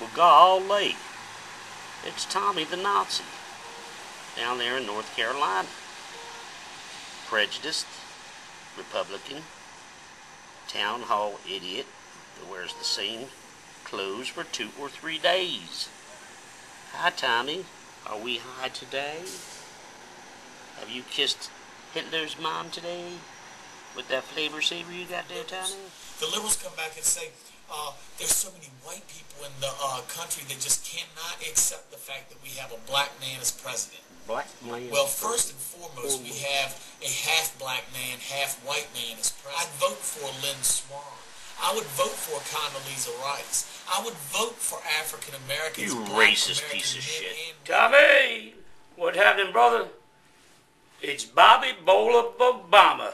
Well, golly. It's Tommy the Nazi down there in North Carolina. Prejudiced, Republican, town hall idiot that wears the same clothes for two or three days. Hi, Tommy. Are we high today? Have you kissed Hitler's mom today with that flavor saver you got there, Tommy? The liberals come back and say, uh, there's so many white people in the uh, country that just cannot accept the fact that we have a black man as president. Black man. Well, first and foremost, we have a half black man, half white man as president. I'd vote for Lynn Swann. I would vote for Condoleezza Rice. I would vote for African Americans. You racist American piece of shit. and Tommy! What happened, brother? It's Bobby Bola Obama.